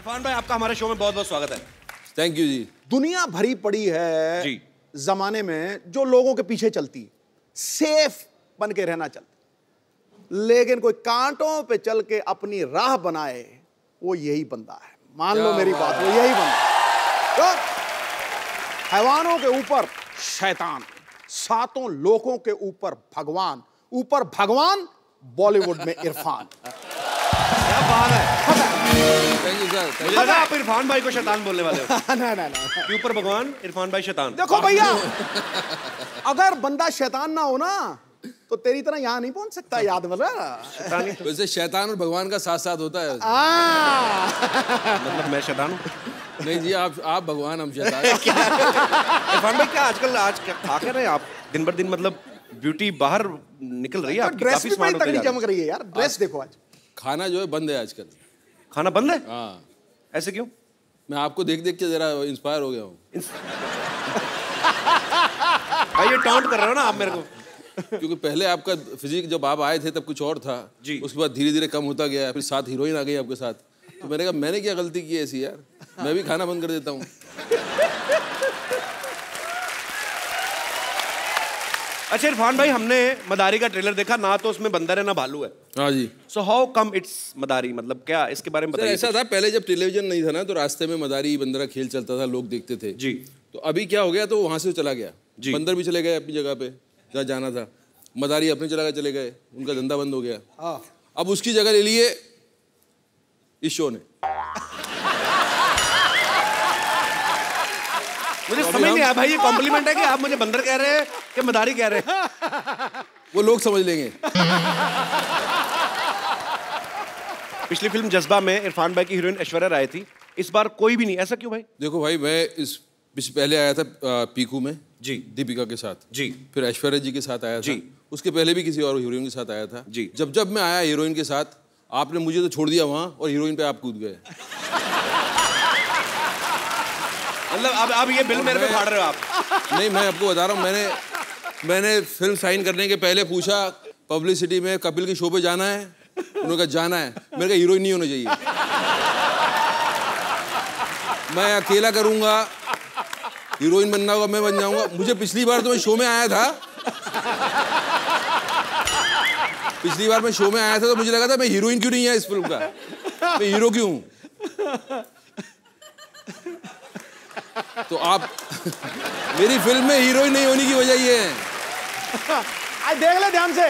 इरफान भाई आपका हमारे शो में बहुत बहुत स्वागत है। Thank you ji. दुनिया भरी पड़ी है जी। जमाने में जो लोगों के पीछे चलती है सेफ़ बन के रहना चाहती लेकिन कोई कांटों पे चल के अपनी राह बनाए वो यही बंदा है। मान लो मेरी बात बात। वो यही बंदा तो हैवानों के ऊपर शैतान सातों लोगों के ऊपर भगवान ऊपर भगवान बॉलीवुड में इरफान। लगा आप इरफान भाई को शैतान बोलने वाले हो। ना ना ना ऊपर भगवान इरफान भाई शैतान। देखो भैया अगर बंदा शैतान ना हो ना तो तेरी तरह यहाँ नहीं पहुँच सकता याद मतलब वैसे शैतान और भगवान का साथ साथ होता है। मतलब मैं शैतान हूँ? नहीं जी आप आप भगवान हम शैतान। इरफान भाई क्या आजकल आज क्या खा कर रहे हैं आप? दिन बर दिन मतलब ब्यूटी बाहर निकल रही है आपकी ड्रेस काफ़ी स्मार्ट चमक रही है। यार ड्रेस देखो आज। खाना जो है बंद है आजकल। खाना बंद है? हाँ। ऐसे क्यों? मैं आपको देख देख के जरा इंस्पायर हो गया हूँ। भाई ये टॉन्ट कर रहे हो ना आप मेरे को। क्योंकि पहले आपका फिजिक जब आप आए थे तब कुछ और था। जी। उसके बाद धीरे धीरे कम होता गया फिर साथ हीरोइन आ गई आपके साथ। तो मैंने कहा मैंने क्या गलती की है ऐसी यार? मैं भी खाना बंद कर देता हूँ। अच्छा इरफान भाई हमने मदारी का ट्रेलर देखा ना तो उसमें बंदर है ना भालू है। हाँ जी। सो हाउ कम इट्स मदारी? मतलब क्या इसके बारे में बताइए ऐसा था पहले जब टेलीविज़न नहीं था ना तो रास्ते में मदारी बंदरा खेल चलता था लोग देखते थे। जी। तो अभी क्या हो गया तो वहाँ से चला गया। जी। बंदर भी चले गए अपनी जगह पे जहाँ जाना था। मदारी अपनी जगह चले गए। उनका धंधा बंद हो गया। अब उसकी जगह ले लिए इस शो ने। मुझे समझ नहीं आया भाई ये कॉम्प्लीमेंट है कि आप मुझे बंदर कह रहे हैं कि मदारी कह रहे हैं वो लोग समझ लेंगे पिछली फ़िल्म जज्बा में इरफान भाई की हीरोइन ऐश्वर्या राय थी इस बार कोई भी नहीं ऐसा क्यों भाई देखो भाई मैं इस पहले आया था पीकू में जी। दीपिका के साथ जी। फिर ऐश्वर्या जी के साथ आया था जी। उसके पहले भी किसी और हीरोइन के साथ आया था जी। जब जब मैं आया हीरोइन के साथ आपने मुझे तो छोड़ दिया वहाँ और हीरोइन पे आप कूद गए मतलब अब अब ये बिल मेरे पे फाड़ रहे हो आप। नहीं मैं आपको बता रहा हूँ मैंने मैंने फ़िल्म साइन करने के पहले पूछा पब्लिसिटी में कपिल के शो पे जाना है? उन्होंने कहा जाना है। मेरे का हीरोइन नहीं होना चाहिए। मैं अकेला करूँगा हीरोइन बनना होगा मैं बन जाऊँगा। मुझे पिछली बार तो मैं शो में आया था। पिछली बार मैं शो में आया था तो मुझे लगा था मैं हीरोइन क्यों नहीं है इस फ़िल्म का? मैं हीरो क्यों हूँ? तो आप मेरी फ़िल्म में हीरोइन नहीं होने की वजह ये है। आज देख ले ध्यान से।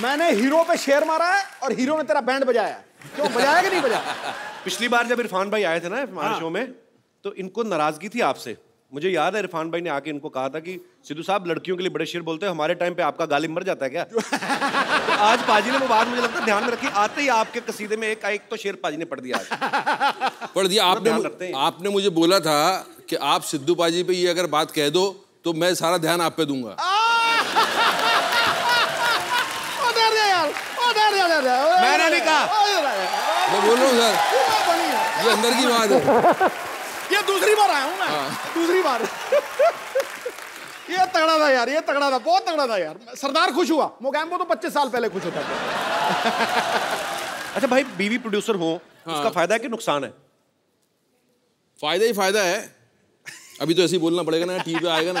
मैंने हीरो पे शेर मारा है और हीरो ने तेरा बैंड बजाया तो क्यों बजाया कि नहीं बजाया? पिछली बार जब इरफान भाई आए थे ना हमारे शो में तो इनको नाराज़गी थी आपसे। मुझे याद है इरफान भाई ने आके इनको कहा था कि सिद्धू साहब लड़कियों के लिए बड़े शेर बोलते हैं हमारे टाइम पे आपका गालिब मर जाता है क्या? तो आज पाजी ने वो बात मुझे लगता है ध्यान में रखी आते ही आपके कसीदे में एक एक तो शेर पाजी ने पढ़ दिया पढ़ दिया। आपने। आपने मुझे बोला था कि आप सिद्धू पाजी पे ये अगर बात कह दो तो मैं सारा ध्यान आप पे दूँगा। मैंने नहीं कहा। मैं बोल रहा हूँ सर। ये अंदर की बात है। ये दूसरी बार आया हूँ मैं। दूसरी बार। ये तगड़ा था यार ये तगड़ा था बहुत तगड़ा था यार। सरदार खुश हुआ। मोगैम्बो तो 25 साल पहले खुश होता था। अच्छा भाई बीवी प्रोड्यूसर हो हाँ। उसका फ़ायदा है कि नुकसान है? फ़ायदा ही फ़ायदा है। अभी तो ऐसे ही बोलना पड़ेगा ना टीवी पे आएगा ना।